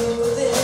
do this.